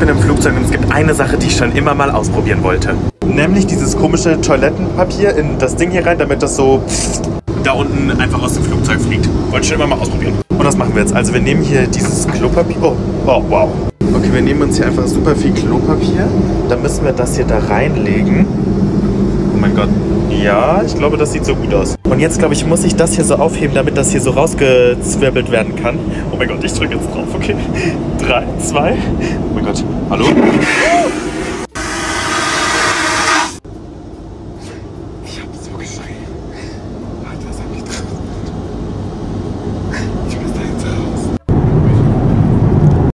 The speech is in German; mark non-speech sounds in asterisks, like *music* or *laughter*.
bin im Flugzeug und es gibt eine Sache, die ich schon immer mal ausprobieren wollte. Nämlich dieses komische Toilettenpapier in das Ding hier rein, damit das so da unten einfach aus dem Flugzeug fliegt. Wollte ich schon immer mal ausprobieren. Und das machen wir jetzt. Also wir nehmen hier dieses Klopapier. Oh, oh wow. Okay, wir nehmen uns hier einfach super viel Klopapier. Dann müssen wir das hier da reinlegen. Gott. Ja, ich glaube, das sieht so gut aus. Und jetzt, glaube ich, muss ich das hier so aufheben, damit das hier so rausgezwirbelt werden kann. Oh mein Gott, ich drücke jetzt drauf, okay. *laughs* Drei, zwei. Oh mein Gott. Hallo?